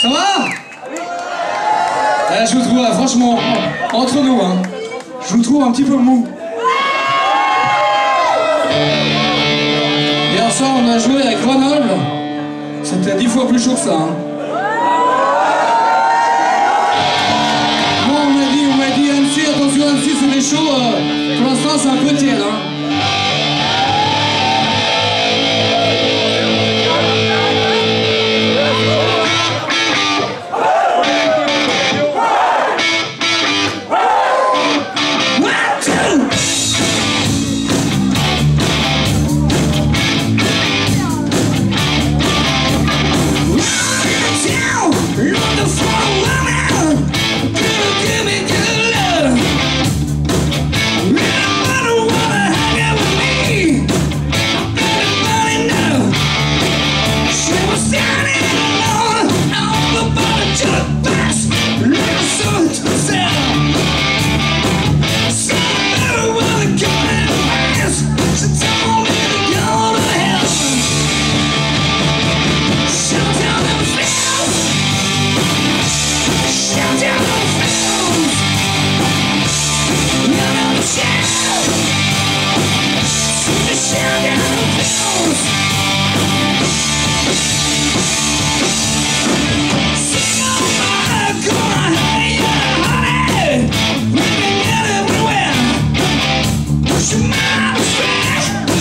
Ça va Eh, Je vous trouve, là, franchement, entre nous, hein, je vous trouve un petit peu mou. Hier soir, on a joué avec Grenoble. C'était dix fois plus chaud que ça. hein. Moi, on m'a dit, on m'a dit, Annecy, attention, Annecy, c'est des chaud. euh, pour l'instant, c'est un peu tiède. Hein.